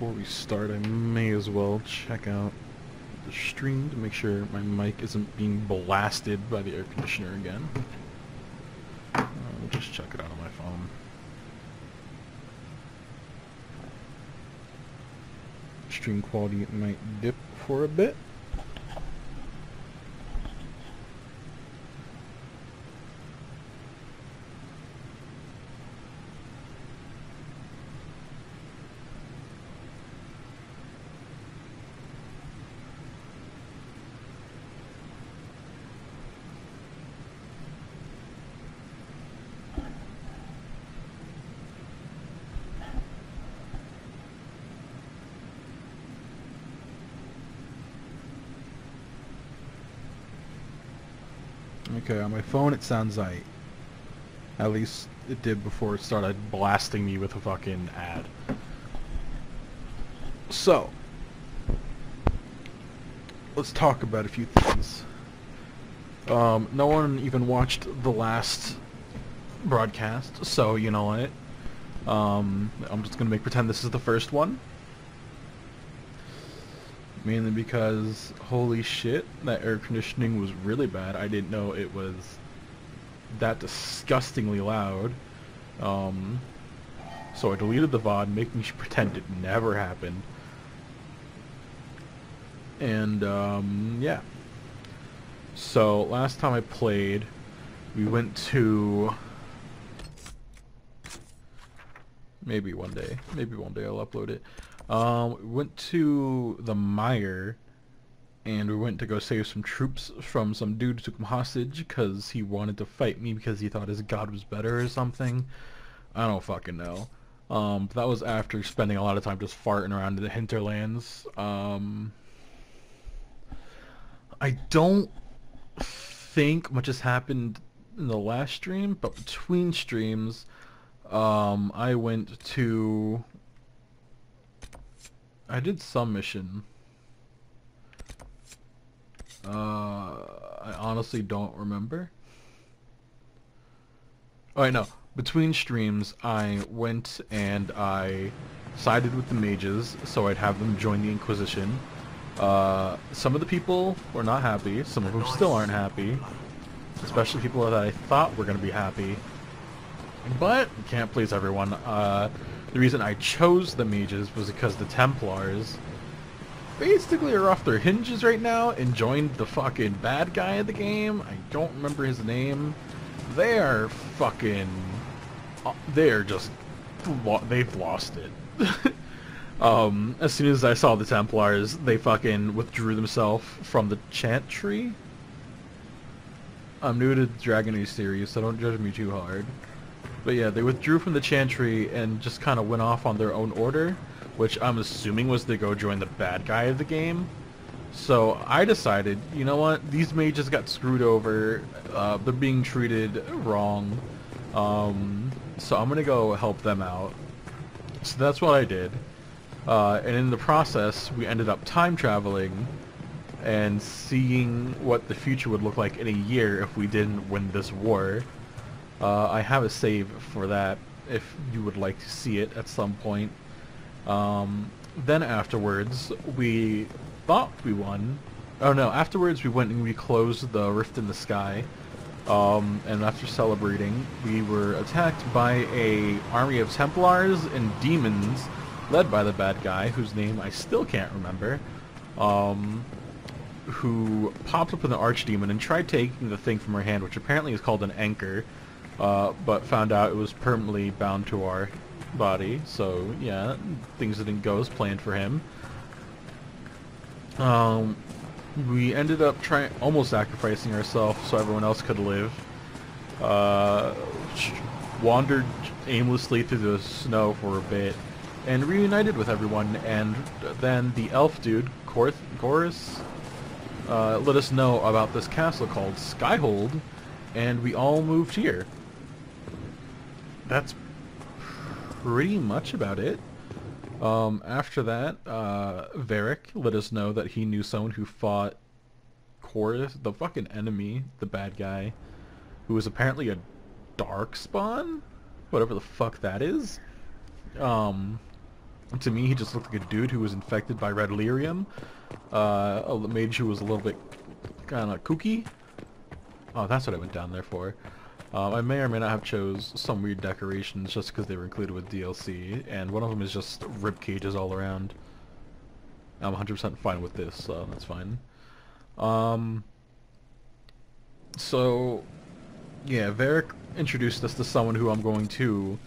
before we start, I may as well check out the stream to make sure my mic isn't being blasted by the air conditioner again. Uh, will just check it out on my phone. Stream quality might dip for a bit. Okay, on my phone it sounds like at least it did before it started blasting me with a fucking ad. So, let's talk about a few things. Um, no one even watched the last broadcast, so you know what? Um, I'm just gonna make pretend this is the first one. Mainly because, holy shit, that air conditioning was really bad. I didn't know it was that disgustingly loud. Um, so I deleted the VOD, making pretend it never happened. And, um, yeah. So, last time I played, we went to... Maybe one day. Maybe one day I'll upload it. Um, we went to the Mire, and we went to go save some troops from some dude who took him hostage because he wanted to fight me because he thought his god was better or something. I don't fucking know. Um, that was after spending a lot of time just farting around in the hinterlands. Um, I don't think much has happened in the last stream, but between streams, um, I went to I did some mission. Uh, I honestly don't remember. Oh, I know. Between streams, I went and I sided with the mages, so I'd have them join the Inquisition. Uh, some of the people were not happy. Some of them still aren't happy. Especially people that I thought were going to be happy. But, can't please everyone. Uh, the reason I chose the mages was because the Templars basically are off their hinges right now and joined the fucking bad guy of the game. I don't remember his name. They are fucking... Uh, they are just... They've lost it. um, as soon as I saw the Templars, they fucking withdrew themselves from the Chantry. I'm new to Dragon Age series, so don't judge me too hard. But yeah, they withdrew from the Chantry and just kind of went off on their own order, which I'm assuming was to go join the bad guy of the game. So I decided, you know what, these mages got screwed over, uh, they're being treated wrong, um, so I'm gonna go help them out. So that's what I did. Uh, and in the process, we ended up time traveling and seeing what the future would look like in a year if we didn't win this war. Uh, I have a save for that if you would like to see it at some point. Um, then afterwards, we thought we won. Oh no, afterwards we went and we closed the rift in the sky. Um, and after celebrating, we were attacked by a army of Templars and demons led by the bad guy, whose name I still can't remember, um, who popped up with an archdemon and tried taking the thing from her hand, which apparently is called an anchor, uh, but found out it was permanently bound to our body. So yeah, things didn't go as planned for him. Um, we ended up trying, almost sacrificing ourselves so everyone else could live. Uh, wandered aimlessly through the snow for a bit, and reunited with everyone. And then the elf dude, Chorus, uh, let us know about this castle called Skyhold, and we all moved here that's pretty much about it. Um, after that, uh, Varric let us know that he knew someone who fought Chorus, the fucking enemy, the bad guy, who was apparently a darkspawn, whatever the fuck that is. Um, To me, he just looked like a dude who was infected by red lyrium. Uh, a mage who was a little bit kind of kooky. Oh, that's what I went down there for. Um, I may or may not have chose some weird decorations just because they were included with DLC, and one of them is just rib cages all around. I'm 100% fine with this, so that's fine. Um, so, yeah, Varric introduced us to someone who I'm going to,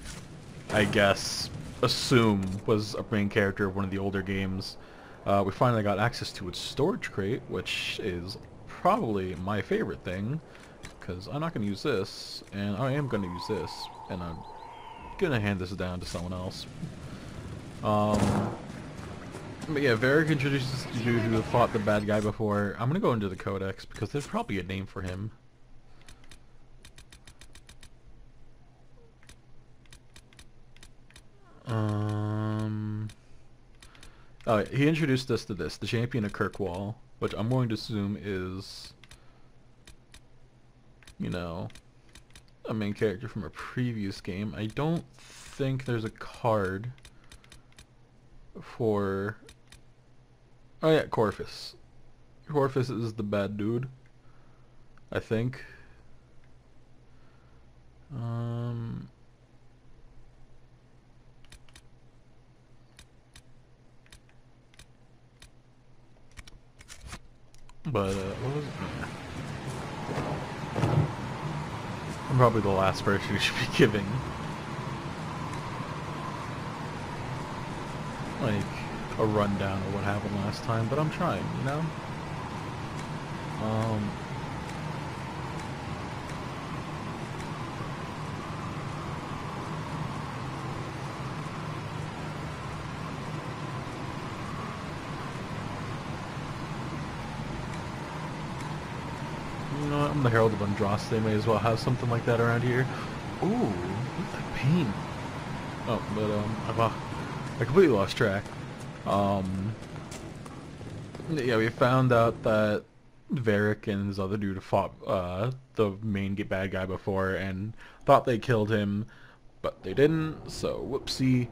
I guess, assume was a main character of one of the older games. Uh, we finally got access to its storage crate, which is probably my favorite thing, because I'm not going to use this, and I am going to use this, and I'm going to hand this down to someone else. Um, but yeah, Varric introduces you who fought the bad guy before. I'm going to go into the Codex, because there's probably a name for him. Um... Oh, he introduced us to this, the Champion of Kirkwall, which I'm going to assume is, you know, a main character from a previous game. I don't think there's a card for... Oh yeah, Corvus. Corvus is the bad dude, I think. Um... But, uh, what was it? I'm probably the last person who should be giving. Like, a rundown of what happened last time, but I'm trying, you know? Um... You know what? The of Andraste. May as well have something like that around here. Ooh, look at paint. Oh, but um, I've, uh, I completely lost track. Um, yeah, we found out that Varric and his other dude fought uh, the main get bad guy before and thought they killed him, but they didn't. So whoopsie.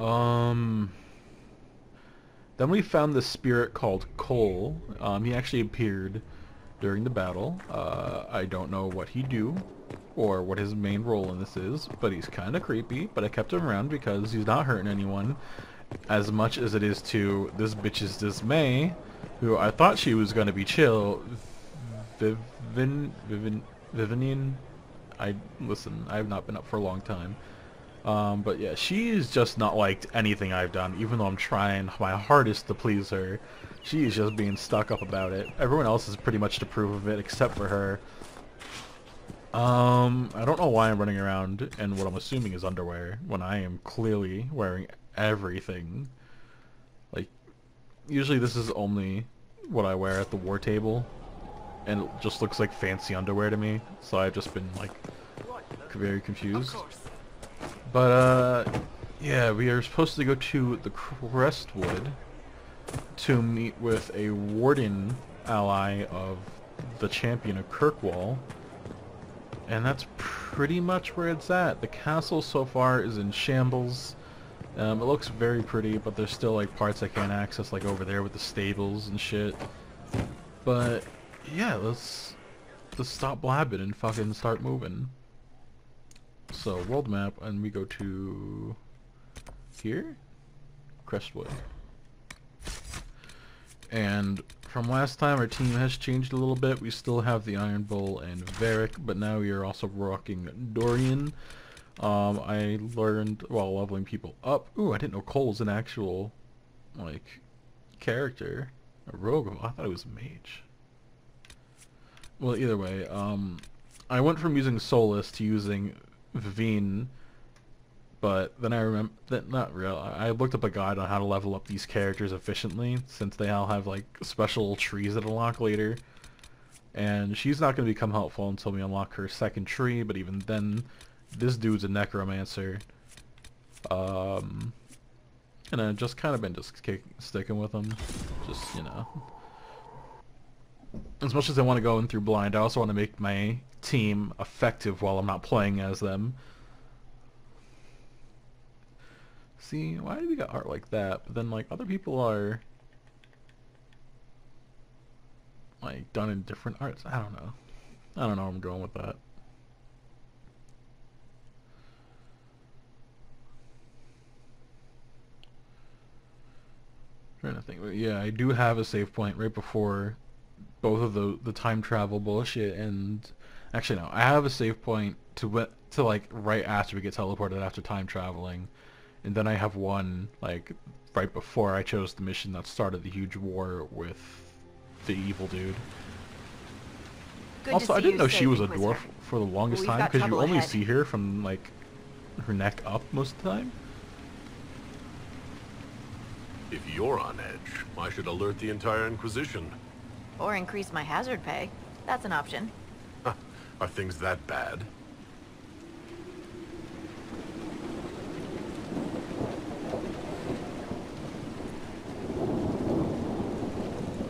Um. Then we found this spirit called Cole. Um, he actually appeared during the battle. Uh, I don't know what he do or what his main role in this is, but he's kind of creepy, but I kept him around because he's not hurting anyone as much as it is to this bitch's dismay, who I thought she was going to be chill. Vivin, Vivin, Vivinian? I, listen, I have not been up for a long time. Um, but yeah, she's just not liked anything I've done, even though I'm trying my hardest to please her. She is just being stuck up about it. Everyone else is pretty much to approve of it, except for her. Um, I don't know why I'm running around in what I'm assuming is underwear, when I am clearly wearing everything. Like, usually this is only what I wear at the war table, and it just looks like fancy underwear to me, so I've just been, like, very confused. But, uh, yeah, we are supposed to go to the Crestwood to meet with a warden ally of the champion of Kirkwall. And that's pretty much where it's at. The castle so far is in shambles. Um, it looks very pretty, but there's still like parts I can't access, like over there with the stables and shit. But yeah, let's let's stop blabbing and fucking start moving. So world map, and we go to here, Crestwood. And from last time, our team has changed a little bit. We still have the Iron Bull and Varric, but now we are also rocking Dorian. Um, I learned while leveling people up. Ooh, I didn't know Cole's an actual, like, character. A rogue. I thought it was a mage. Well, either way, um, I went from using Solas to using Vivine but then I remember that not real. I looked up a guide on how to level up these characters efficiently, since they all have like special trees that unlock later. And she's not going to become helpful until we unlock her second tree, but even then, this dude's a necromancer. Um, and I've just kind of been just kick, sticking with him, just you know. As much as I want to go in through blind, I also want to make my team effective while I'm not playing as them. See, why do we got art like that? But then like other people are like done in different arts. I don't know. I don't know where I'm going with that. Trying to think. But yeah, I do have a save point right before both of the the time travel bullshit and actually no, I have a save point to to like right after we get teleported after time traveling, and then I have one like right before I chose the mission that started the huge war with the evil dude. Good also, I didn't know she was a Inquisitor. dwarf for the longest We've time because you only ahead. see her from like her neck up most of the time. If you're on edge, I should alert the entire Inquisition. Or increase my hazard pay. That's an option. Huh, Are things that bad?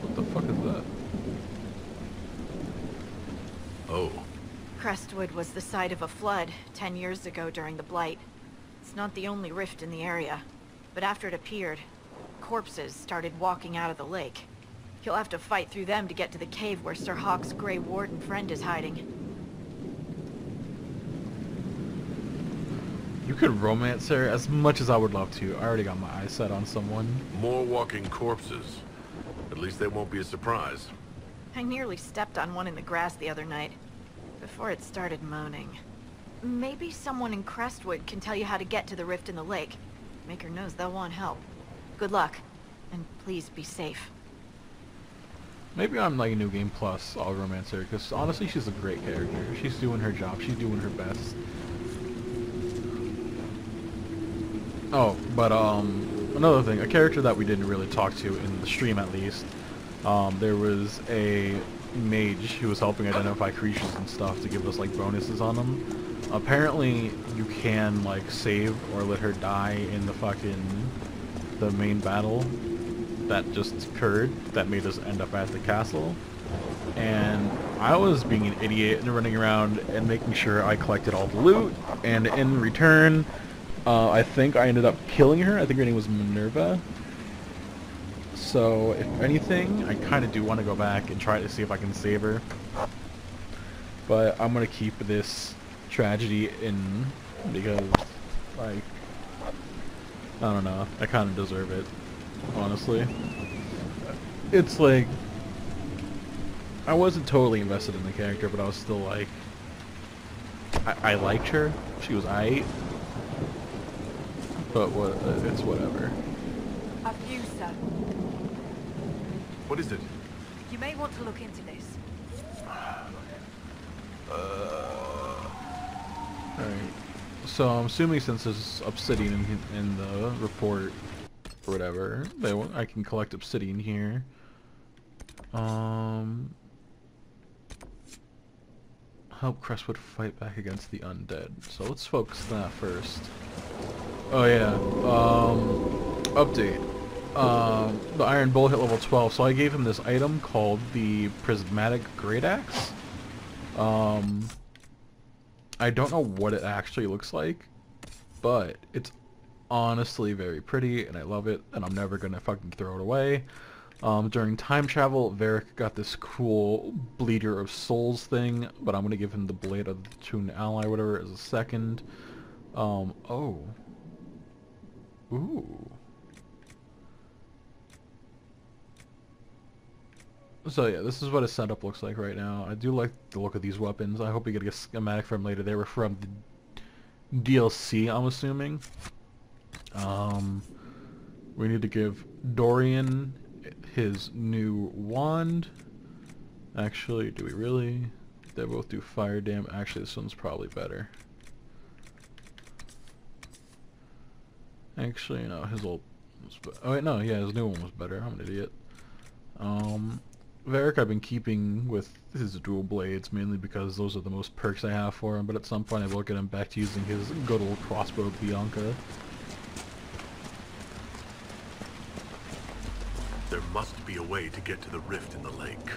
What the fuck is that? Oh, Crestwood was the site of a flood ten years ago during the Blight. It's not the only rift in the area, but after it appeared, corpses started walking out of the lake. You'll have to fight through them to get to the cave where Sir Hawke's Grey Warden friend is hiding. You could romance her as much as I would love to. I already got my eyes set on someone. more walking corpses. At least they won't be a surprise. I nearly stepped on one in the grass the other night, before it started moaning. Maybe someone in Crestwood can tell you how to get to the rift in the lake. Maker knows they'll want help. Good luck, and please be safe. Maybe I'm like a New Game Plus, I'll because honestly she's a great character. She's doing her job, she's doing her best. Oh, but um, another thing, a character that we didn't really talk to in the stream at least, um, there was a mage who was helping identify creatures and stuff to give us like bonuses on them. Apparently you can like save or let her die in the fucking, the main battle that just occurred that made us end up at the castle. And I was being an idiot and running around and making sure I collected all the loot. And in return, uh, I think I ended up killing her. I think her name was Minerva. So, if anything, I kind of do want to go back and try to see if I can save her. But I'm going to keep this tragedy in because, like, I don't know. I kind of deserve it, honestly. It's like, I wasn't totally invested in the character, but I was still like, I, I liked her. She was aight. But what? Uh, it's whatever. A view, sir. What is it? You may want to look into this. Uh... Alright. So I'm assuming since there's obsidian in, in the report or whatever, they, wa- I can collect obsidian here. Um, help Crestwood fight back against the undead. So let's focus on that first. Oh yeah. Um, update. Um, the Iron Bull hit level 12, so I gave him this item called the Prismatic Great Axe. Um, I don't know what it actually looks like, but it's honestly very pretty, and I love it, and I'm never gonna fucking throw it away. Um, during time travel, Varric got this cool Bleeder of Souls thing, but I'm gonna give him the Blade of the Toon Ally, whatever, as a second. Um, oh. Ooh. So yeah, this is what his setup looks like right now. I do like the look of these weapons. I hope we get a schematic from later. They were from the DLC, I'm assuming. Um, we need to give Dorian his new wand. Actually, do we really? They both do fire dam. Actually, this one's probably better. Actually, no, his old. Oh wait, no, yeah, his new one was better. I'm an idiot. Um, Varric I've been keeping with his dual blades mainly because those are the most perks I have for him, but at some point I will get him back to using his good old crossbow Bianca. There must be a way to get to the rift in the lake.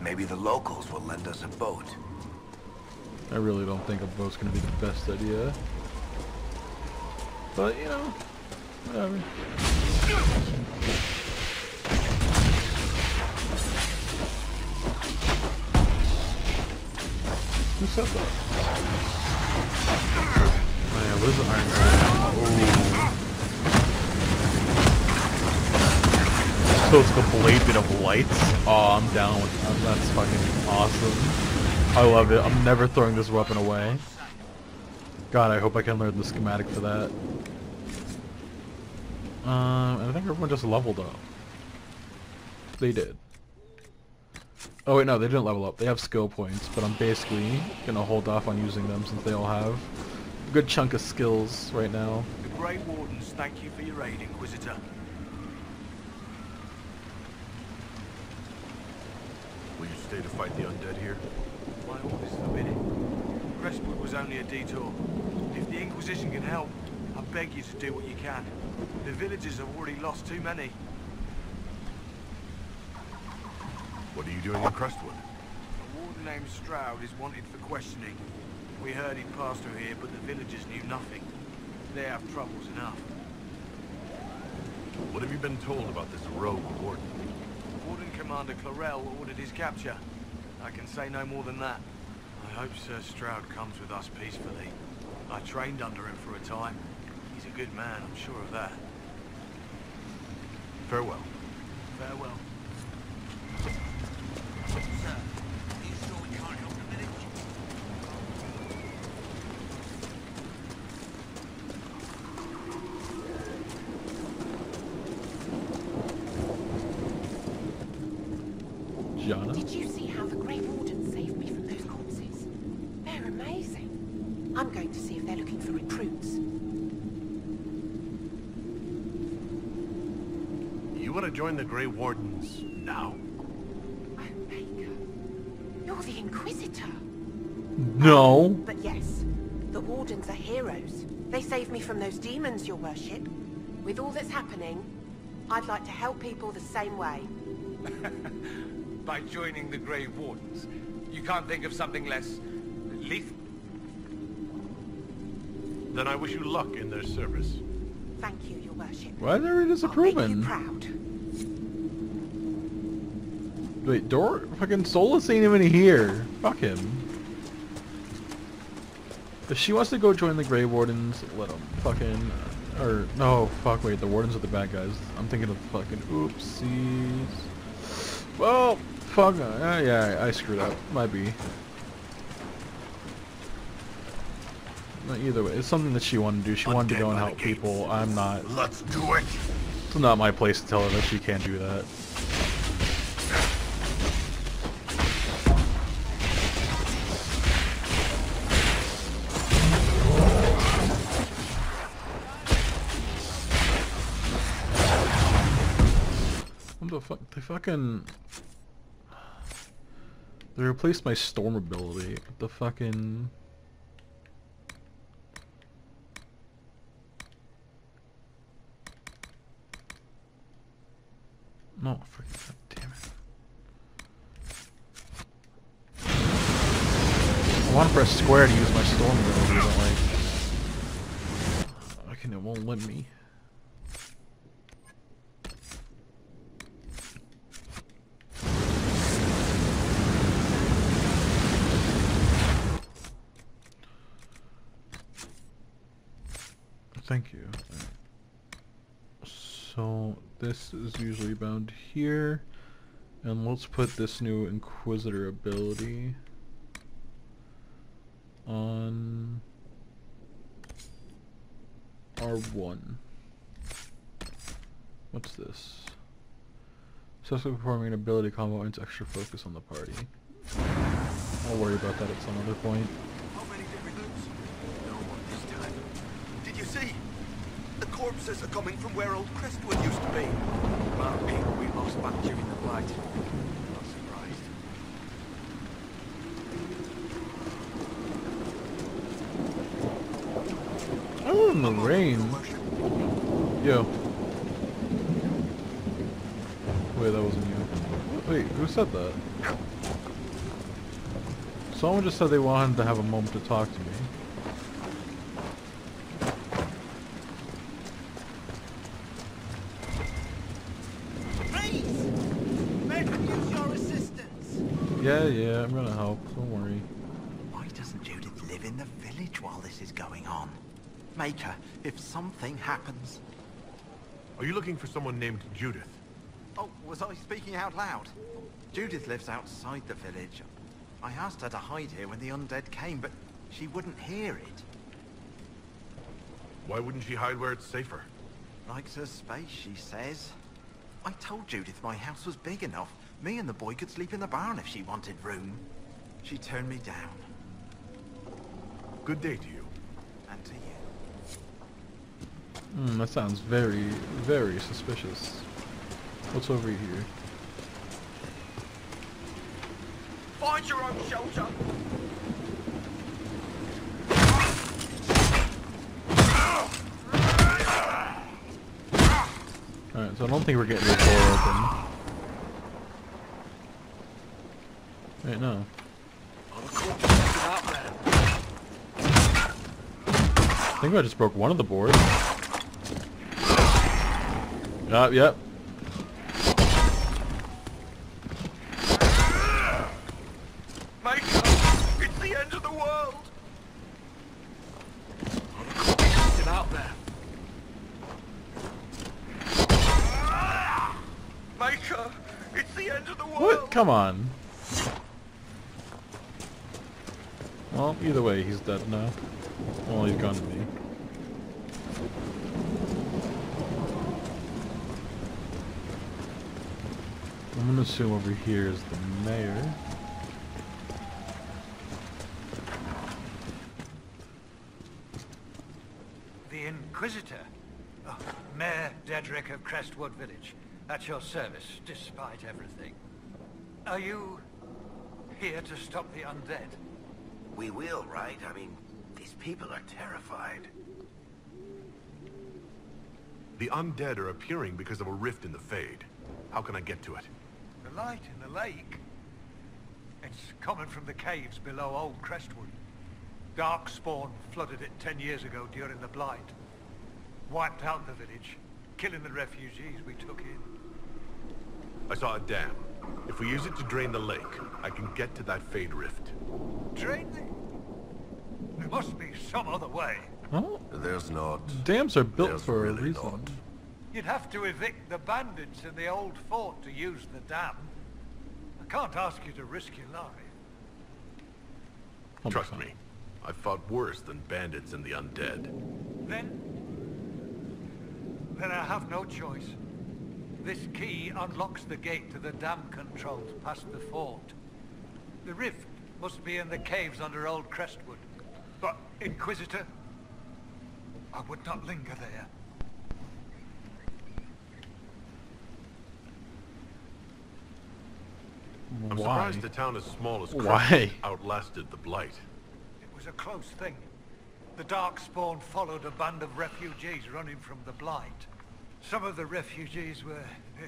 Maybe the locals will lend us a boat. I really don't think a boat's gonna be the best idea. But, you know, Whatever. Who said that? Oh yeah, what is the iron Ooh. So it's the blade bit of lights? Oh, I'm down with that. That's fucking awesome. I love it. I'm never throwing this weapon away. God, I hope I can learn the schematic for that. Um, I think everyone just leveled up. They did. Oh wait, no, they didn't level up. They have skill points, but I'm basically gonna hold off on using them since they all have a good chunk of skills right now. The Grey Wardens thank you for your aid, Inquisitor. Will you stay to fight the undead here? My orders forbid it. Crestwood was only a detour. If the Inquisition can help, I beg you to do what you can. The villagers have already lost too many. What are you doing in Crestwood? A warden named Stroud is wanted for questioning. We heard he'd passed through here, but the villagers knew nothing. They have troubles enough. What have you been told about this rogue warden? Commander Clarel ordered his capture. I can say no more than that. I hope Sir Stroud comes with us peacefully. I trained under him for a time. He's a good man, I'm sure of that. Farewell. Farewell. Gianna? Did you see how the Grey Warden saved me from those corpses? They're amazing. I'm going to see if they're looking for recruits. You want to join the Grey Wardens now? Oh, Maker. You're the Inquisitor. No. But yes, the Wardens are heroes. They saved me from those demons, your worship. With all that's happening, I'd like to help people the same way. by joining the Grey Wardens. You can't think of something less lethal? Then I wish you luck in their service. Thank you, your worship. Why are they I'll make you disapproving? proud. Wait, Dor fucking Solas ain't even here. Fuck him. If she wants to go join the Grey Wardens, let him. Fucking, or no, fuck. Wait, the Wardens are the bad guys. I'm thinking of fucking oopsies. Well, fuck. Uh, yeah, I screwed up. Might be. But either way, it's something that she wanted to do. She wanted to go and help people. I'm not. Let's do it! It's not my place to tell her that she can't do that. What the fuck? They fucking... They replaced my storm ability. The fucking... No, freaking god damn it. I want to press square to use my storm ability, but like... I can, it won't let me. Thank you. So this is usually bound here. And let's put this new Inquisitor ability on R1. What's this? Successfully performing an ability combo earns extra focus on the party. I'll worry about that at some other point. How many did we lose? No one this time. Did you see? The are coming from where old Crestwood used to be. Well, people we lost back during the Blight. Oh, rain. Yo. Wait, that wasn't you. Wait, who said that? Someone just said they wanted to have a moment to talk to me. Yeah, yeah, I'm gonna help. Don't worry. Why doesn't Judith live in the village while this is going on? Make her, if something happens. Are you looking for someone named Judith? Oh, was I speaking out loud? Judith lives outside the village. I asked her to hide here when the undead came, but she wouldn't hear it. Why wouldn't she hide where it's safer? Likes her space, she says. I told Judith my house was big enough. Me and the boy could sleep in the barn if she wanted room. She turned me down. Good day to you. And to you. Hmm, that sounds very, very suspicious. What's over here? Find your own shelter. Alright, so I don't think we're getting this door open. Wait, no. I think I just broke one of the boards. Uh, yep. Make It's the end of the world. Get out there. Maker, it's the end of the world. What? Come on. Well, either way, he's dead now. Well, he's gone to be. I'm gonna assume over here is the mayor. The Inquisitor? Oh, Mayor Dedrick of Crestwood Village. At your service, despite everything. Are you here to stop the undead? We will, right? I mean, these people are terrified. The undead are appearing because of a rift in the Fade. How can I get to it? The light in the lake. It's coming from the caves below Old Crestwood. Darkspawn flooded it ten years ago during the Blight. Wiped out the village, killing the refugees we took in. I saw a dam. If we use it to drain the lake, I can get to that Fade rift. Drain the... There must be some other way. Oh, There's not. dams are built There's for really a reason. not. You'd have to evict the bandits in the old fort to use the dam. I can't ask you to risk your life. Trust me, I've fought worse than bandits and the undead. Then... Then I have no choice. This key unlocks the gate to the dam controls past the fort. The rift must be in the caves under Old Crestwood. But, Inquisitor, I would not linger there. I'm Why? surprised the town as small as Why? Outlasted the Blight. It was a close thing. The Darkspawn followed a band of refugees running from the Blight. Some of the refugees were... eh,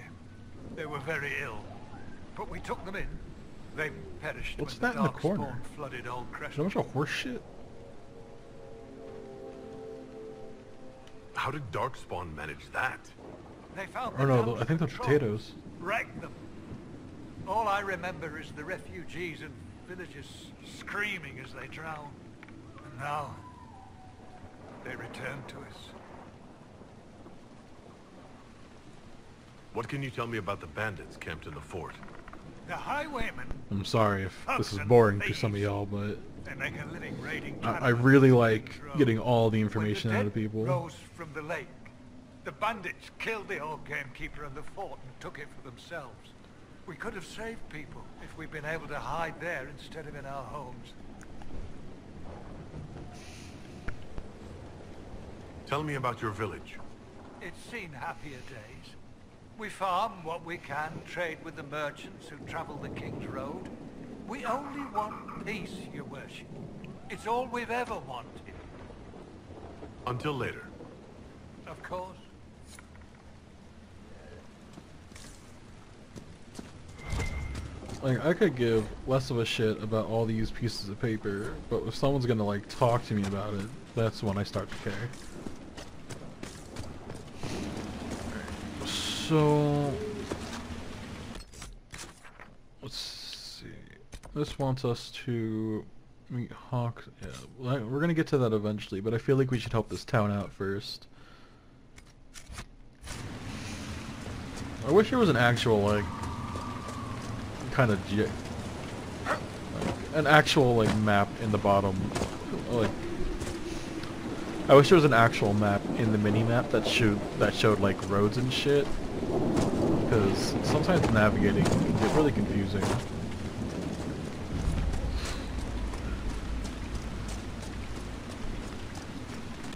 they were very ill. But we took them in. They perished What's when that in the the corner? Darkspawn flooded Old Is that a of horse shit? How did Darkspawn manage that? They found Or the no, I think they're potatoes. Wrecked them. All I remember is the refugees and villagers screaming as they drowned. And now, they return to us. What can you tell me about the bandits camped in the fort? The highwaymen, I'm sorry if this is boring to some of y'all, but make a living raiding I, I really like getting all the information the out of people. rose from the lake. The bandits killed the old gamekeeper and the fort and took it for themselves. We could have saved people if we'd been able to hide there instead of in our homes. Tell me about your village. It's seen happier days. We farm what we can, trade with the merchants who travel the King's Road. We only want peace, your worship. It's all we've ever wanted, Until later. of course. Like, I could give less of a shit about all these pieces of paper, but if someone's gonna, like, talk to me about it, that's when I start to care. So... Let's see... This wants us to meet Hawke. Yeah, we're gonna get to that eventually, but I feel like we should help this town out first. I wish there was an actual like kind of like, an actual like map in the bottom. Like I wish there was an actual map in the mini map that showed that showed like roads and shit. Because sometimes navigating can get really confusing.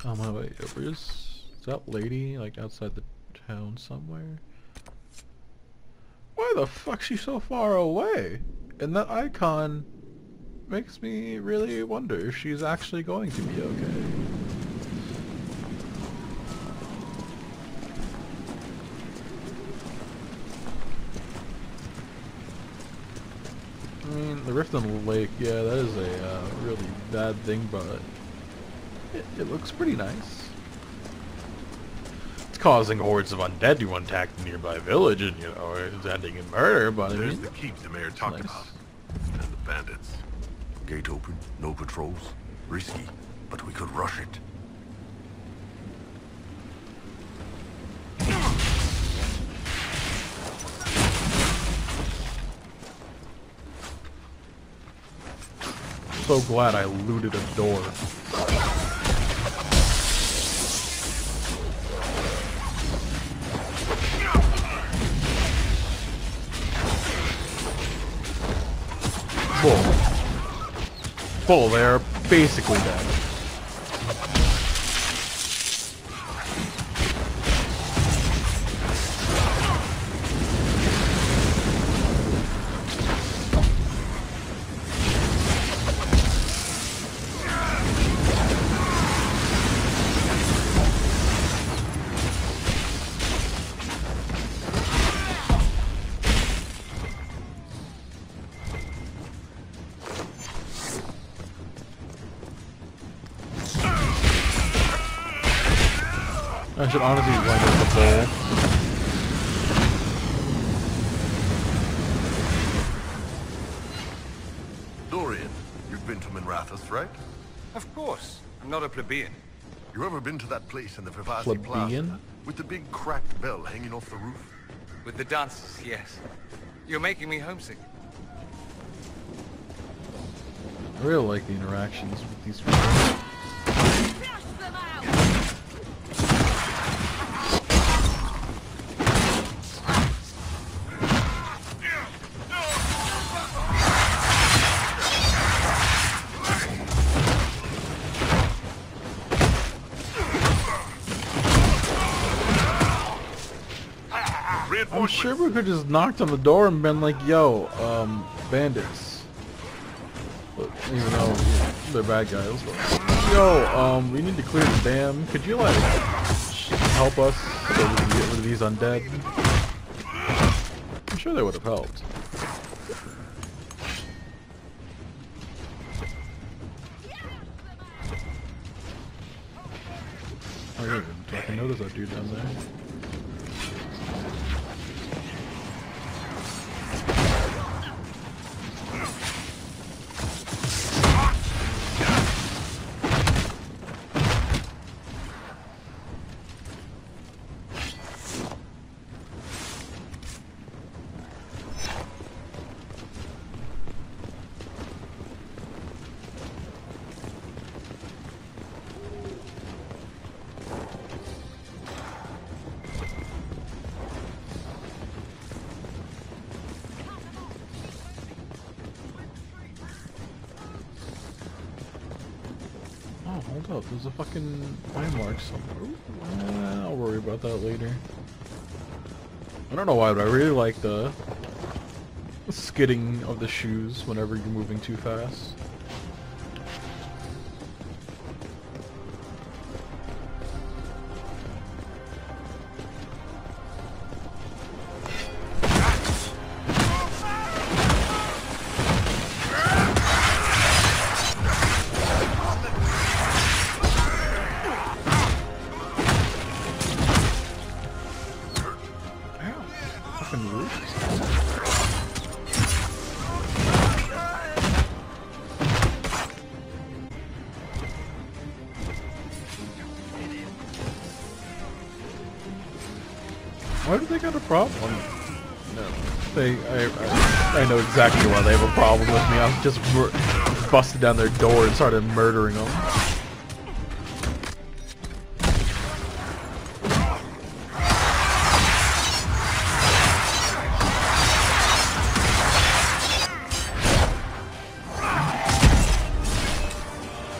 Oh my way, where's is that lady like outside the town somewhere? Why the fuck's she so far away? And that icon makes me really wonder if she's actually going to be okay. I mean, the rift in the lake, yeah, that is a uh, really bad thing, but it, it looks pretty nice. It's causing hordes of undead to attack the nearby village, and you know, it's ending in murder. But I There's mean, the keep the mayor talked nice. about. And the bandits. Gate open, no patrols. Risky, but we could rush it. so glad I looted a door. Full, they're basically dead. Should honestly wind up the bowl. Dorian, you've been to Minrathous, right? Of course. I'm not a plebeian. You ever been to that place in the Vivasi Plebeian? Plaza? With the big cracked bell hanging off the roof? With the dances, yes. You're making me homesick. I really like the interactions with these people. Could just knocked on the door and been like, yo, um, bandits. But even though they're bad guys. But, yo, um, we need to clear the dam. Could you, like, help us so we can get rid of these undead? I'm sure they would have helped. Oh, yeah, I can notice that dude down there. There's a fucking eye mark somewhere. Eh, I'll worry about that later. I don't know why, but I really like the skidding of the shoes whenever you're moving too fast. Just busted down their door and started murdering them.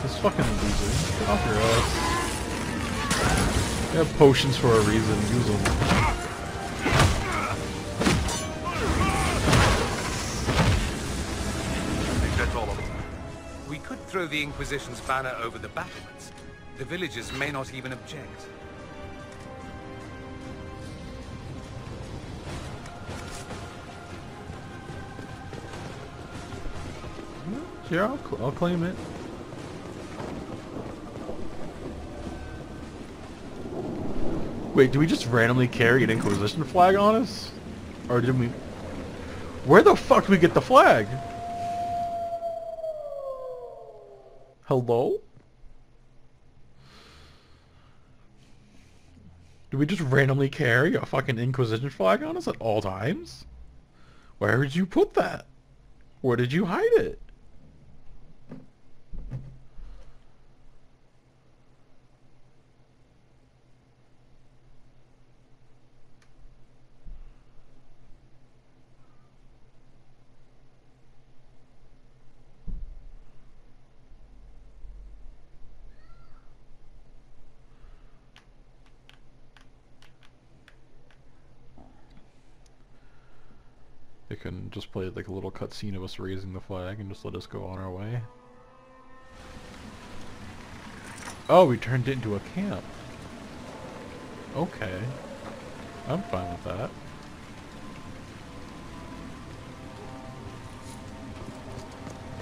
This fucking loser. Get off your ass. You have potions for a reason. Use them. Throw the Inquisition's banner over the battlements. The villagers may not even object. Yeah, I'll, cl I'll claim it. Wait, do we just randomly carry an Inquisition flag on us? Or did we... Where the fuck did we get the flag? Hello? Do we just randomly carry a fucking Inquisition flag on us at all times? Where did you put that? Where did you hide it? They can just play like a little cutscene of us raising the flag and just let us go on our way. Oh, we turned it into a camp. Okay. I'm fine with that.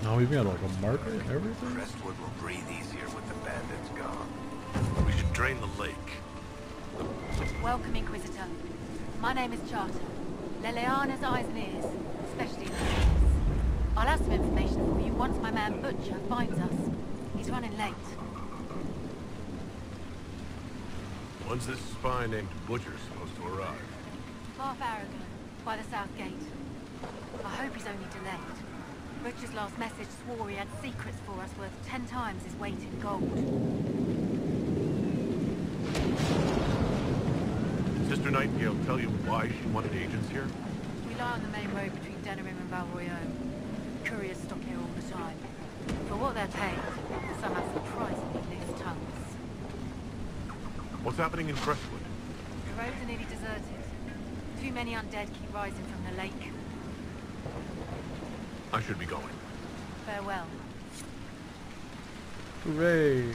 Now we've got like a marker and everything? Crestwood will breathe easier with the bandits gone. We should drain the lake. Welcome, Inquisitor. My name is Charter. Leliana's eyes and ears, especially in the streets. I'll have some information for you once my man Butcher finds us. He's running late. When's this spy named Butcher supposed to arrive? Half hour ago, by the south gate. I hope he's only delayed. Butcher's last message swore he had secrets for us worth ten times his weight in gold. Nightingale tell you why she wanted agents here? We lie on the main road between Denerim and Val Royeaux. Couriers stop here all the time. For what they're paid, some have surprisingly loose tongues. What's happening in Crestwood? The roads are nearly deserted. Too many undead keep rising from the lake. I should be going. Farewell. Hooray!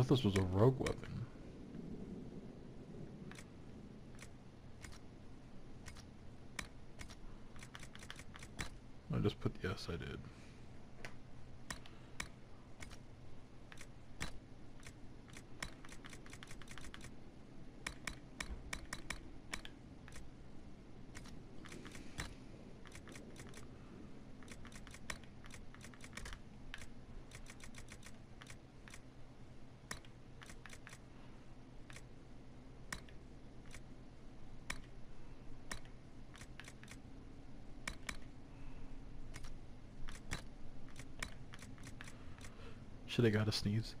this was a rogue weapon. Should have got a sneeze.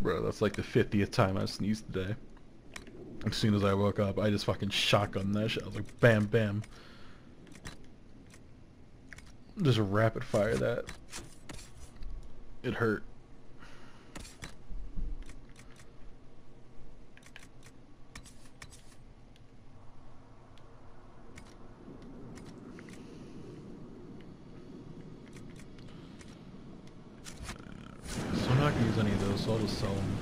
Bro, that's like the 50th time I sneezed today. As soon as I woke up, I just fucking shotgun that shit. I was like, bam, bam. Just rapid fire that. It hurt. So I'm not gonna use any of those, so I'll just sell them.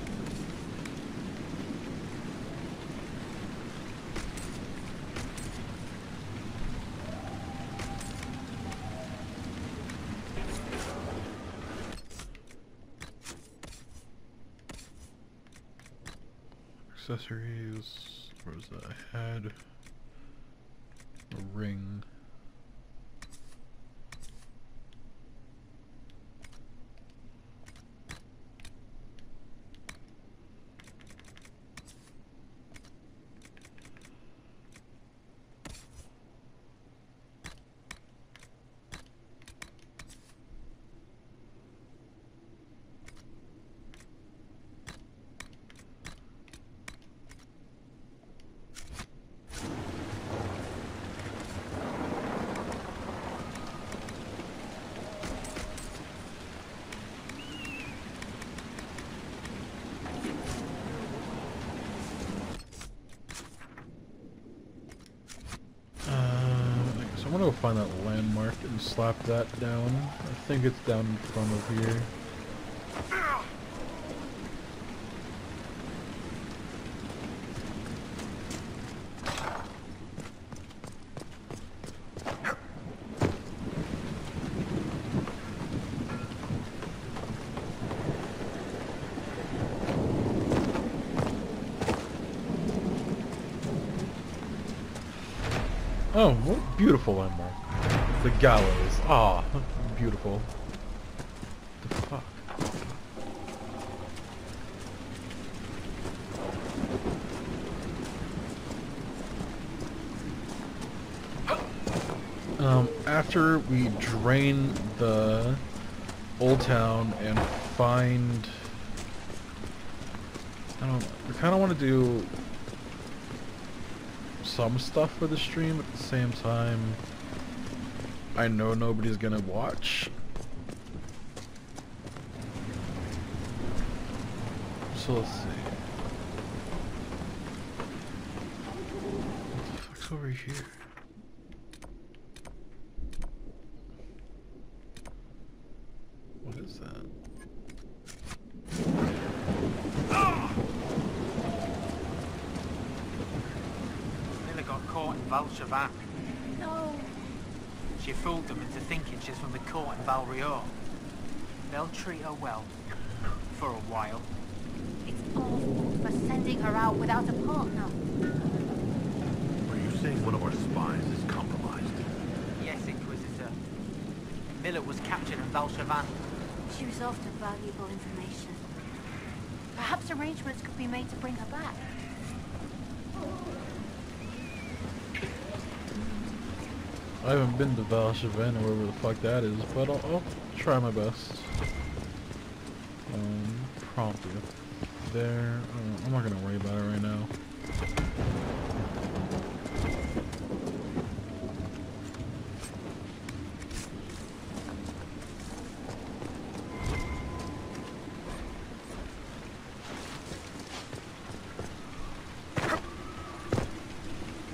Accessories. That? I had a ring. Uh, so I'm gonna go find that landmark and slap that down. I think it's down in front of here. Oh, what beautiful landmark. The gallows. Ah, beautiful. The fuck? Um, after we drain the old town and find I don't know, we kinda wanna do some stuff for the stream at the same time. I know nobody's gonna watch. So let's see. What the fuck's over here? What is that? Miller got caught in Val Chevin. No. She fooled them into thinking she's from the court in Val Royeaux. They'll treat her well. For a while. It's awful for sending her out without a partner. Are you saying one of our spies is compromised? Yes, Inquisitor. Miller was captured in Val Chevin. She was after valuable information. Perhaps arrangements could be made to bring her back. I haven't been to Valshaven or wherever the fuck that is, but I'll, I'll try my best. There. Uh, I'm not gonna worry about it right now.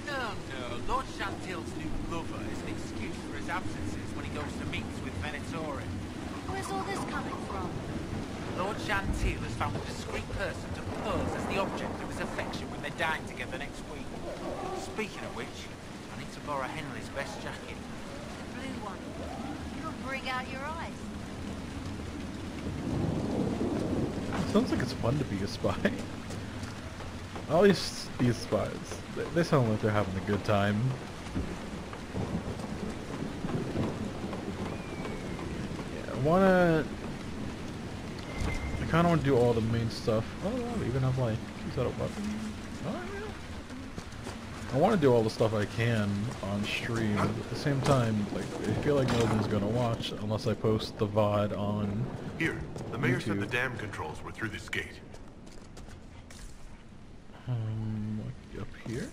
No, no. Lord Chantil's new lover is an excuse for his absences when he goes to meets with Venatori. Where's all this coming from? Lord Chantil has found a discreet person to pose as the object of his affection when they dine together next week. Speaking of which, I need to borrow Henley's best jacket. The blue one. You'll bring out your eyes. Sounds like it's fun to be a spy. All these these spies, they, they sound like they're having a good time. Yeah, I wanna. I kind of want to do all the main stuff. Oh, they even have like, is that a weapon? Oh, yeah. I want to do all the stuff I can on stream, but at the same time, like, I feel like no one's gonna watch unless I post the VOD on Here, the mayor said the dam controls were through this gate. Um, like up here?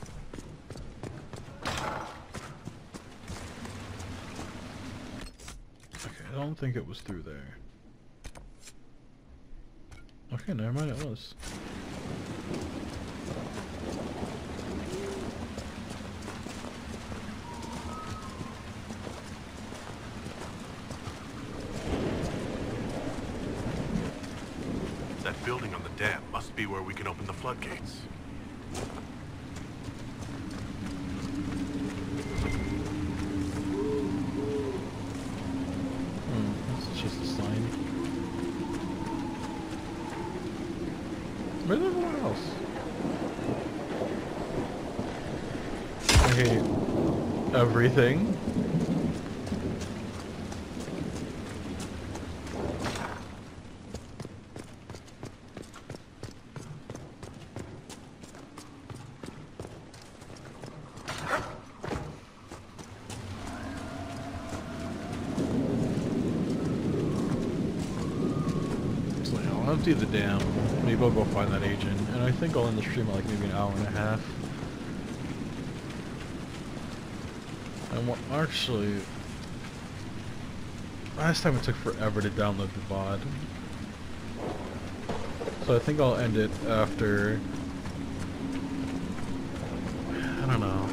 Okay, I don't think it was through there. Okay, never mind, it was. That building on the dam must be where we can open the floodgates. Everything. I'll empty the dam. Maybe I'll go find that agent. And I think I'll end the stream at like maybe an hour and a half. And actually last time it took forever to download the VOD. So I think I'll end it after I don't know.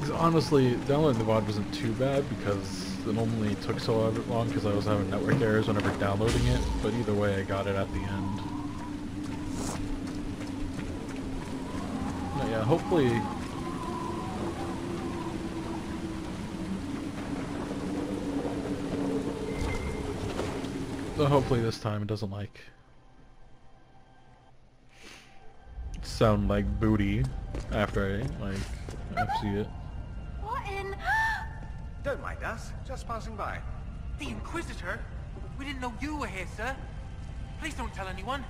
'Cause honestly, downloading the VOD wasn't too bad because it only took so long because I was having network errors whenever downloading it, but either way I got it at the end. But yeah, hopefully... So hopefully this time it doesn't like... sound like booty after I, like, see it. What in... Don't mind us. Just passing by. The Inquisitor? We didn't know you were here, sir. Please don't tell anyone.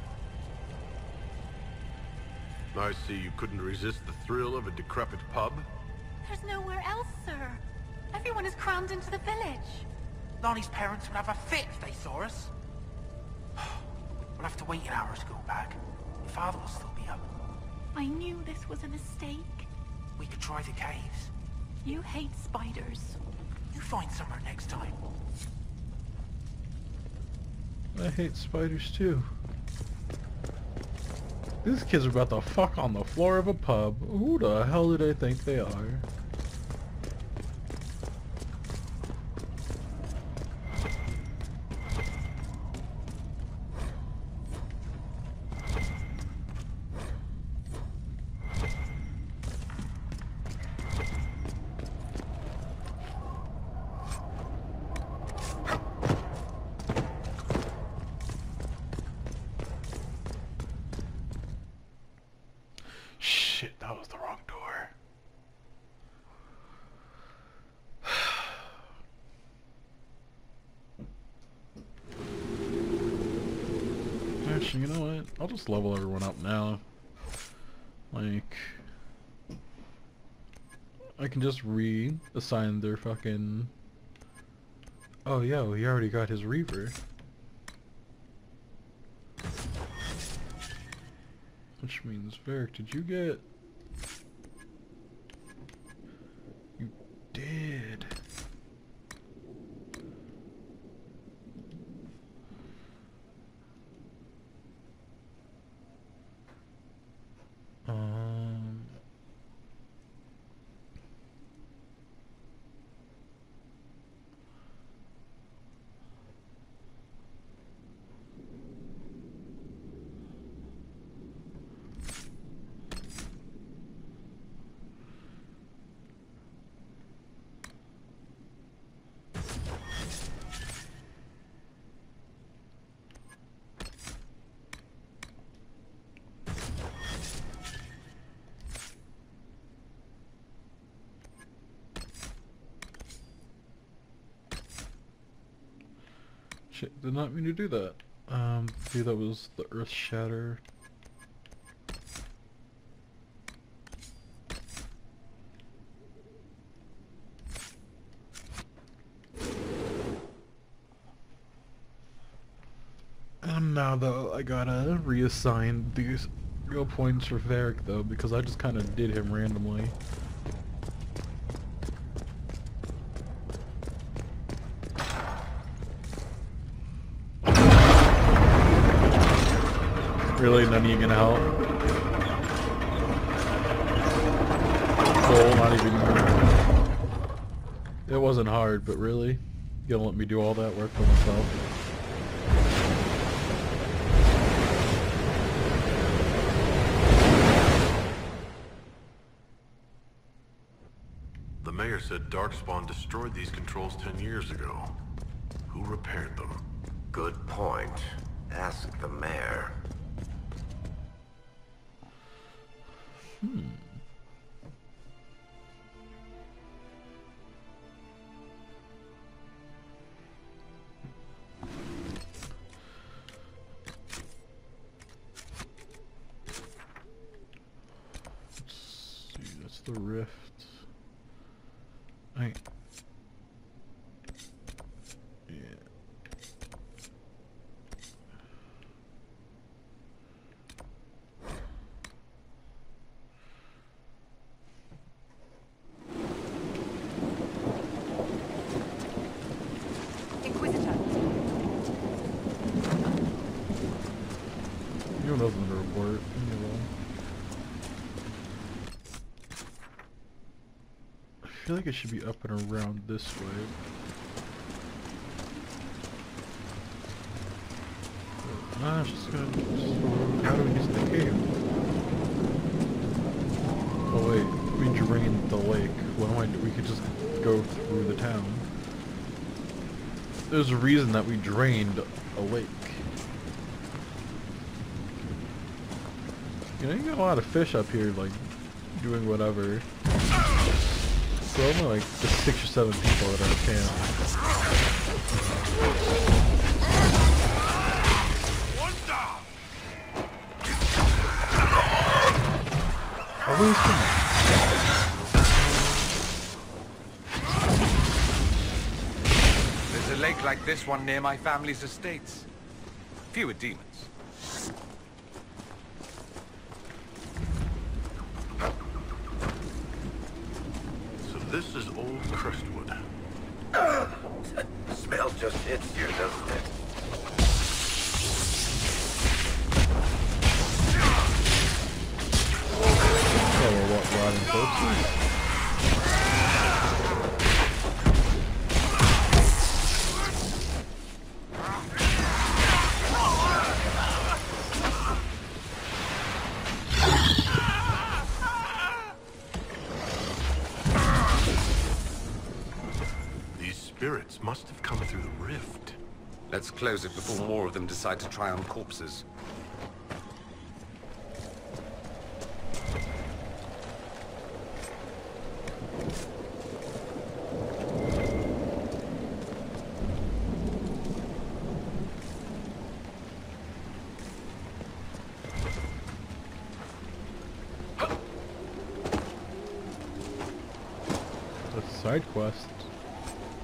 I see you couldn't resist the thrill of a decrepit pub. There's nowhere else, sir. Everyone is crammed into the village. Lonnie's parents would have a fit if they saw us. We'll have to wait an hour to go back. Your father will still be up. I knew this was a mistake. We could try the caves. You hate spiders. You find somewhere next time. I hate spiders too. These kids are about to fuck on the floor of a pub. Who the hell do they think they are? Shit, that was the wrong door. You know what? I'll just level everyone up now. Like... I can just reassign their fucking... Oh, yo, he already got his Reaver. Which means, Varric, did you get... did not mean to do that. Um, see, that was the Earth Shatter. And now though, I gotta reassign these skill points for Varric though, because I just kind of did him randomly. None of you gonna help? Not even. It wasn't hard, but really, you gonna let me do all that work for myself? The mayor said Darkspawn destroyed these controls ten years ago. Who repaired them? Good point. Ask the mayor. Hmm. Feel it should be up and around this way. It's just gonna. Just, how do we to the cave? Oh wait, we drained the lake. What do I do- We could just go through the town. There's a reason that we drained a lake. You know, you got a lot of fish up here, like, doing whatever. So only like just six or seven people at our camp. Always come There's a lake like this one near my family's estates. Fewer demons. Close it before more of them decide to try on corpses. That's a side quest.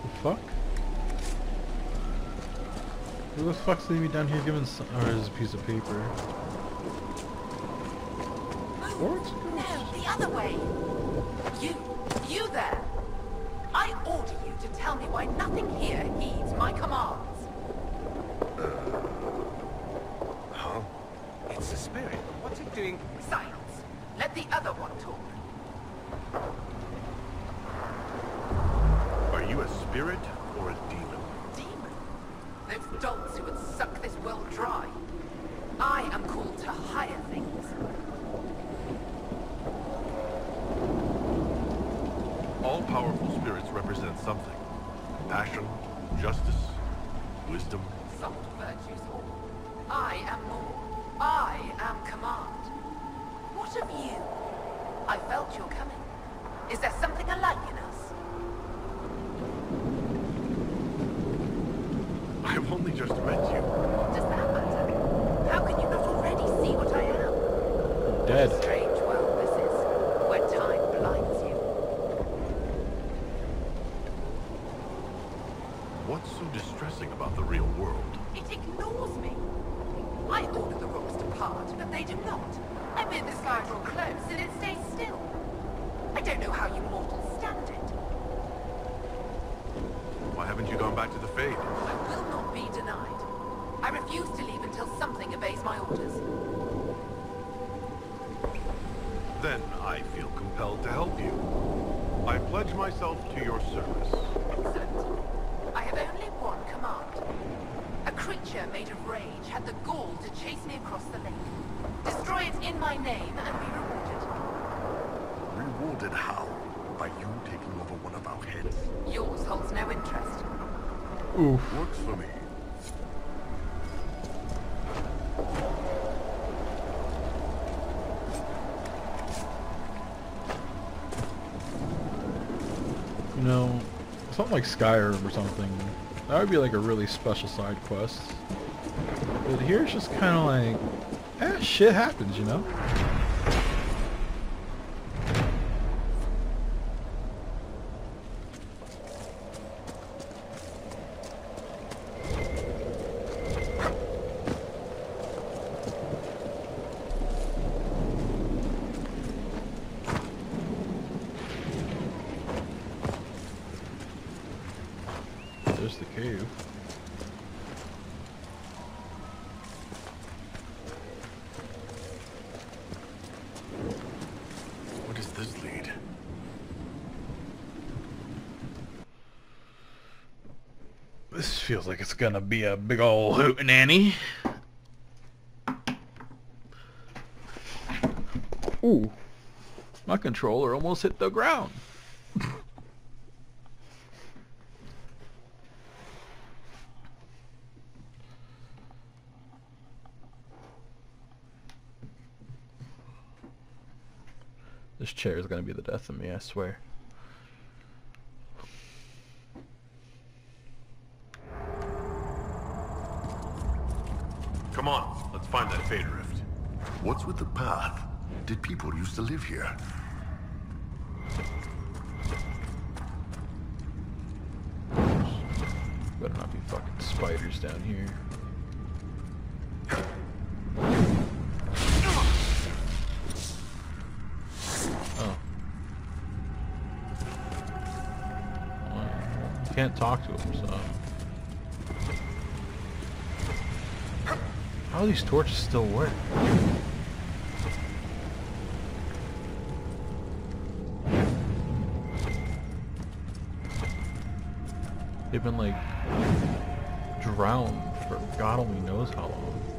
The fuck? The me down here giving some- Oh, there's a piece of paper. How you mortals stand it. Why haven't you gone back to the Fade? I will not be denied. I refuse to leave until something obeys my orders. Then I feel compelled to help you. I pledge myself to your service. Excellent. I have only one command. A creature made of rage had the gall to chase me across the lake. Destroy it in my name and be rewarded. Rewarded how? By you taking over one of our heads? Yours holds no interest. Oof. Works for me. You know, something like Skyrim or something. That would be like a really special side quest. But here it's just kind of like, eh, shit happens, you know? There's the cave. Where does this lead? This feels like it's gonna be a big ol' hootenanny. Ooh. My controller almost hit the ground. This chair is gonna be the death of me, I swear. Come on, let's find that Fade Rift. What's with the path? Did people used to live here? Better not be fucking spiders down here. Oh. Well, can't talk to him, so. How do these torches still work? They've been like drowned for God only knows how long.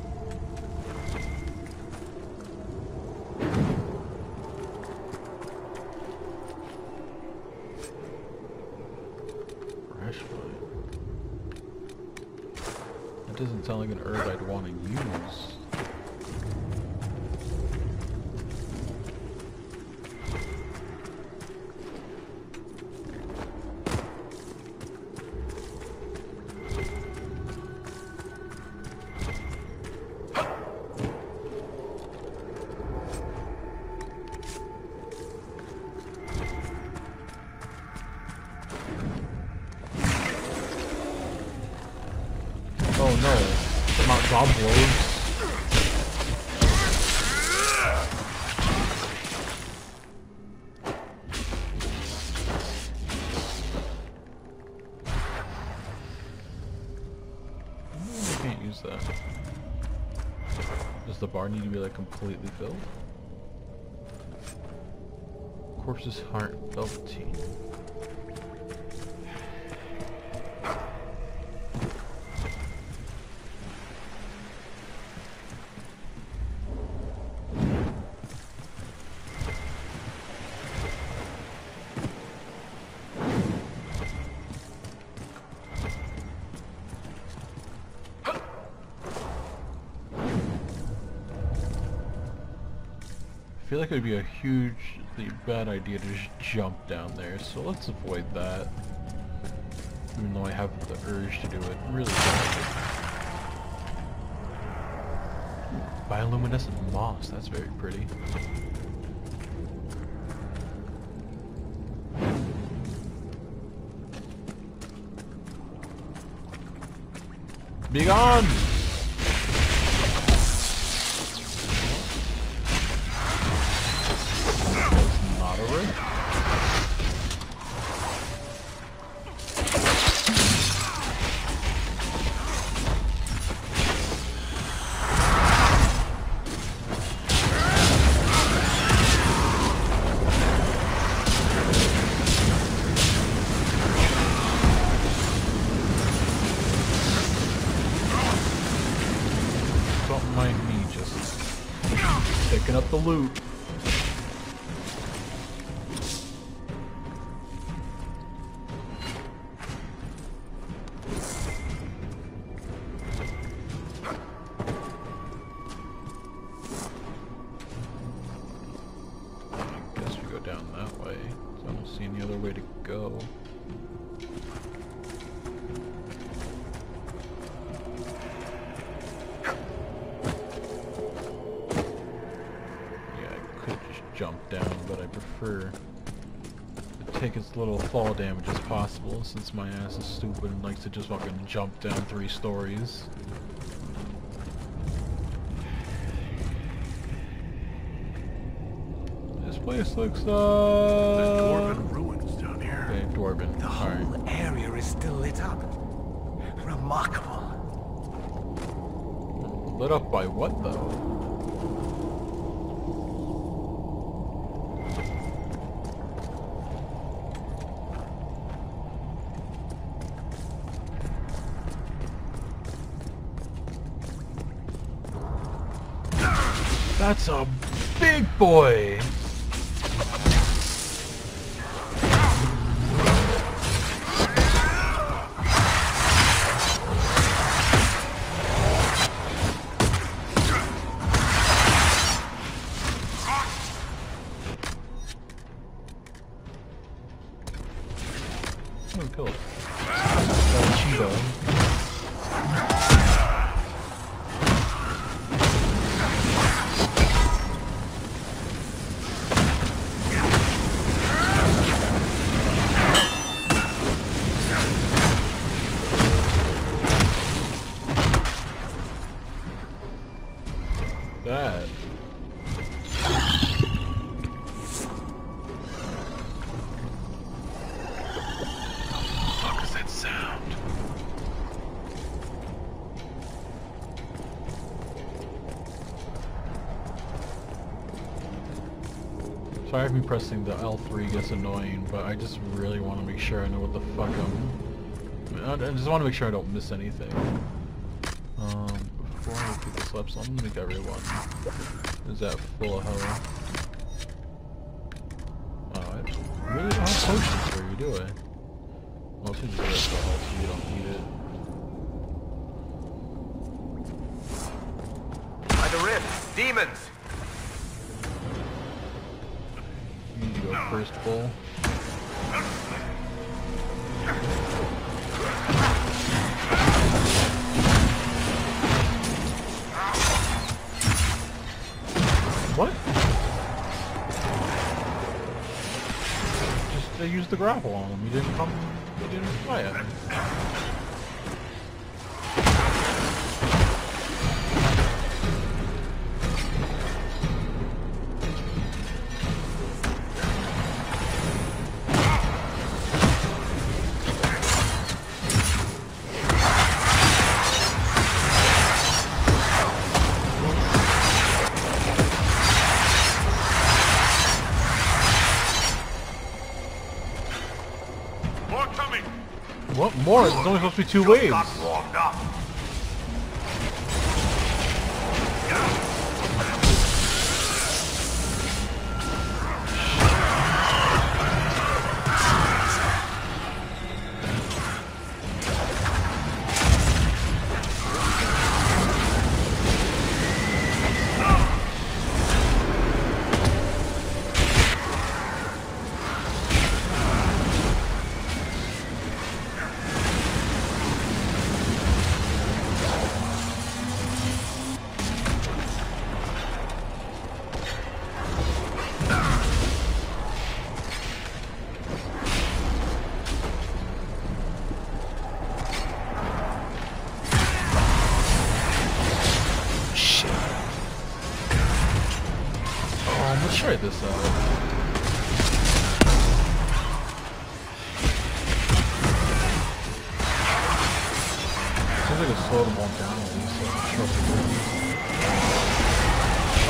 Bar need to be like completely filled? Corpse's heart velveteen. Feel like it would be a hugely bad idea to just jump down there, so let's avoid that. Even though I have the urge to do it really badly. Bioluminescent moss, that's very pretty. Be gone! Little fall damage as possible since my ass is stupid and likes to just fucking jump down three stories. This place looks uh Dwarven ruins down here. Okay, Dwarven. The whole Alright. area is still lit up. Remarkable. Lit up by what though? That's a big boy! Pressing the L3 gets annoying, but I just really want to make sure I know what the fuck I'm... I just want to make sure I don't miss anything. Um, before I pick this up, so I'm gonna make everyone. Is that full of health? Oh, I really potions first, bull. What? Just they used the grapple on him. You didn't come. You didn't fight More? There's only supposed to be two waves.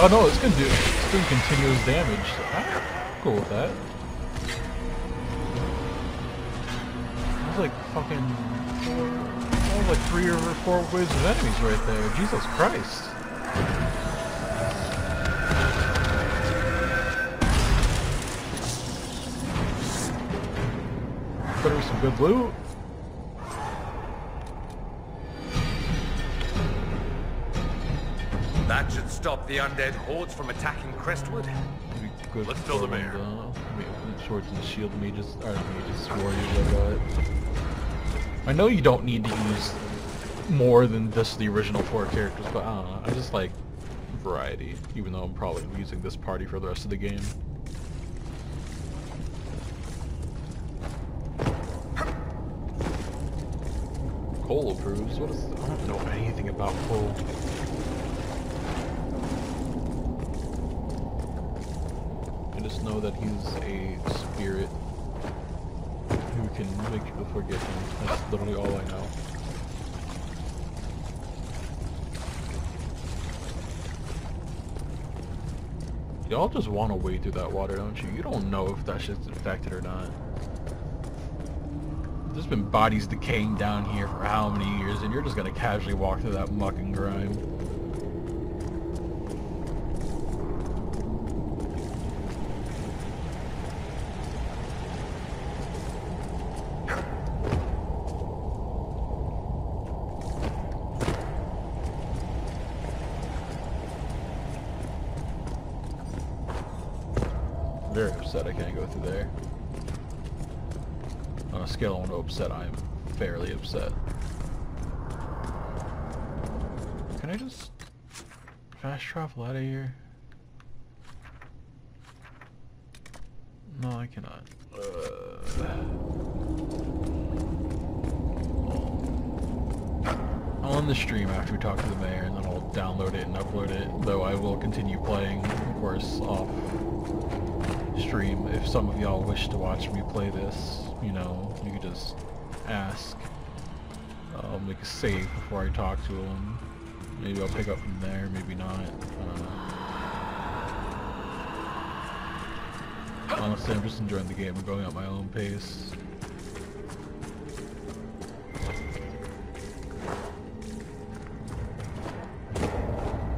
Oh no, it's gonna do it's doing continuous damage. So I'm cool with that. That's like fucking like three or four waves of enemies right there. Jesus Christ. Better some good loot. The undead hordes from attacking Crestwood. Good Let's fill the mayor. uh, ma- Swords and shield mages, or mages, warriors, I got. I know you don't need to use more than just the original four characters, but I don't know. I just like variety, even though I'm probably using this party for the rest of the game. Cole approves. What is? I don't know anything about Cole. I know that he's a spirit who can make people forget him. That's literally all I know. Y'all just want to wade through that water, don't you? You don't know if that shit's infected or not. There's been bodies decaying down here for how many years, and you're just gonna casually walk through that muck and grime. Very upset I can't go through there. On a scale of 1 to upset, I am fairly upset. Can I just fast travel out of here? No, I cannot. Uh, end the stream after we talk to the mayor, and then I'll download it and upload it, though I will continue playing, of course, off stream. If some of y'all wish to watch me play this, you know, just ask. I'll make a save before I talk to him. Maybe I'll pick up from there, maybe not. Know. Honestly, I'm just enjoying the game I'm going at my own pace.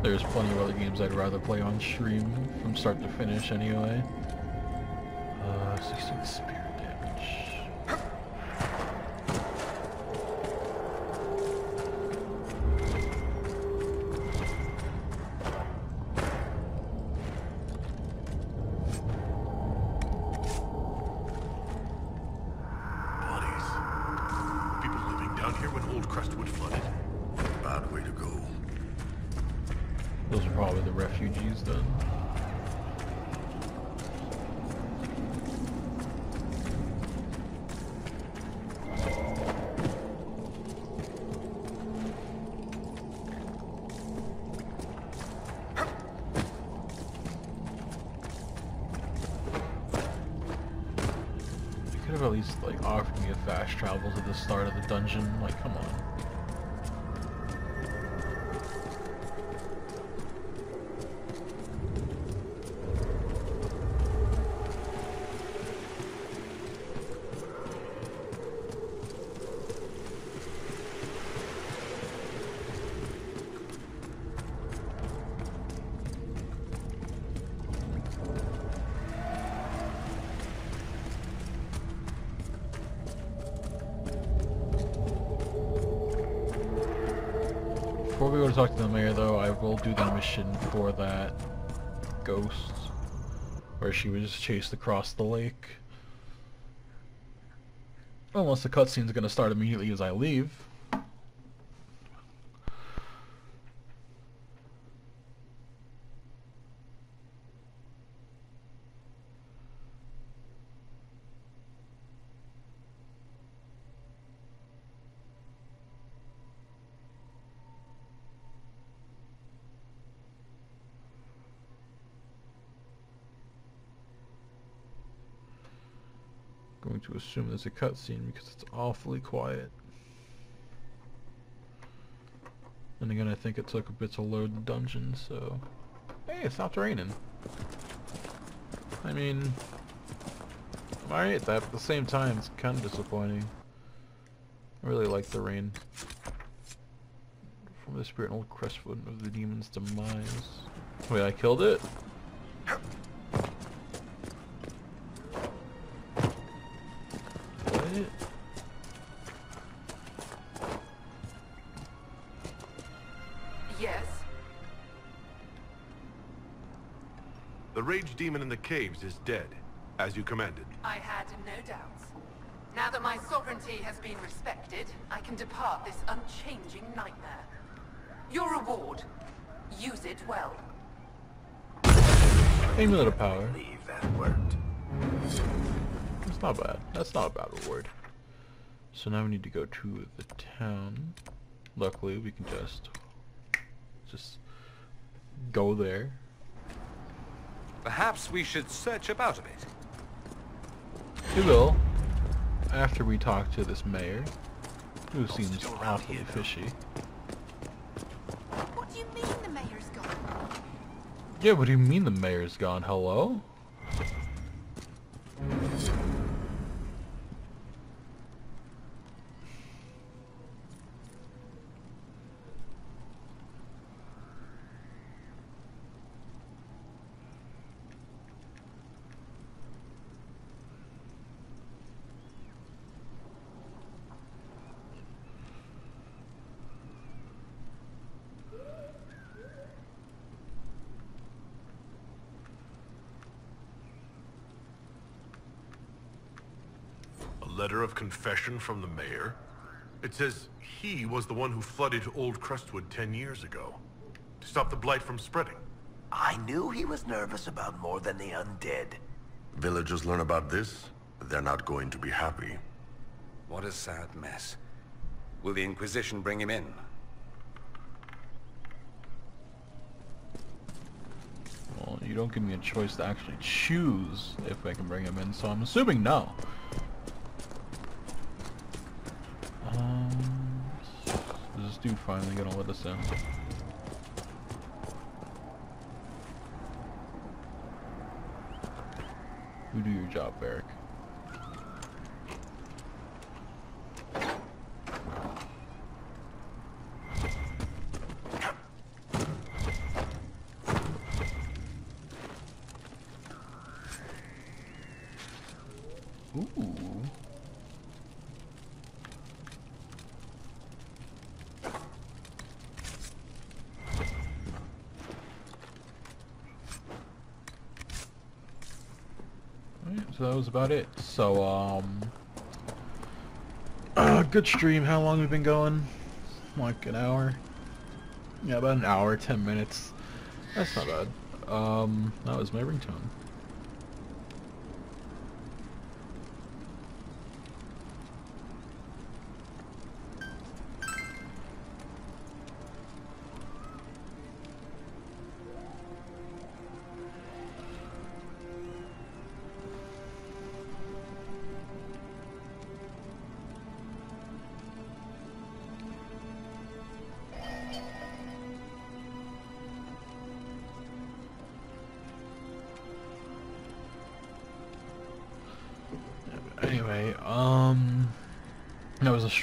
There's plenty of other games I'd rather play on stream from start to finish anyway. Uh, 16 spirit refugees then. You could have at least like offered me a fast travel to the start of the dungeon. Like, where she was chased across the lake. Unless the cutscene's gonna start immediately as I leave. Going assume there's a cutscene because it's awfully quiet. And again, I think it took a bit to load the dungeon, so... Hey, it stopped raining. I mean... I'm Alright, that at the same time, it's kind of disappointing. I really like the rain. From the spirit and old Crestwood of the demon's demise. Wait, I killed it? What? Yes? The rage demon in the caves is dead, as you commanded. I had no doubts. Now that my sovereignty has been respected, I can depart this unchanging nightmare. Your reward. Use it well. Amulet of power. Believe that worked. That's not bad. That's not a bad reward. So now we need to go to the town. Luckily, we can just just go there. Perhaps we should search about a bit. We will. After we talk to this mayor, who seems awfully fishy. What do you mean the mayor's gone? Yeah, what do you mean the mayor's gone? Hello? A letter of confession from the mayor? It says he was the one who flooded Old Crestwood ten years ago. To stop the blight from spreading. I knew he was nervous about more than the undead. Villagers learn about this, they're not going to be happy. What a sad mess. Will the Inquisition bring him in? Well, you don't give me a choice to actually choose if I can bring him in, so I'm assuming no. Um, is this dude finally gonna let us in? You do your job, Barrick. Ooh. Alright, so that was about it. So, um... Uh, good stream. How long we been going? Like an hour? Yeah, about an hour, ten minutes. That's not bad. Um, that was my ringtone.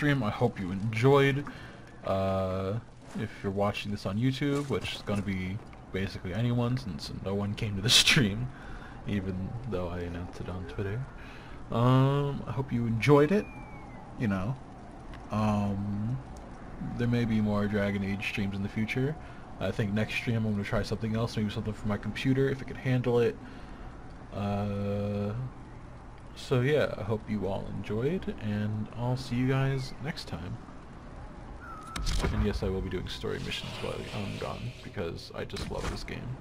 Stream. I hope you enjoyed. Uh, if you're watching this on YouTube, which is going to be basically anyone since no one came to the stream, even though I announced it on Twitter. Um, I hope you enjoyed it. You know, um, there may be more Dragon Age streams in the future. I think next stream I'm going to try something else, maybe something for my computer if it can handle it. Uh, so yeah, I hope you all enjoyed, and I'll see you guys next time. And yes, I will be doing story missions while I'm gone, because I just love this game.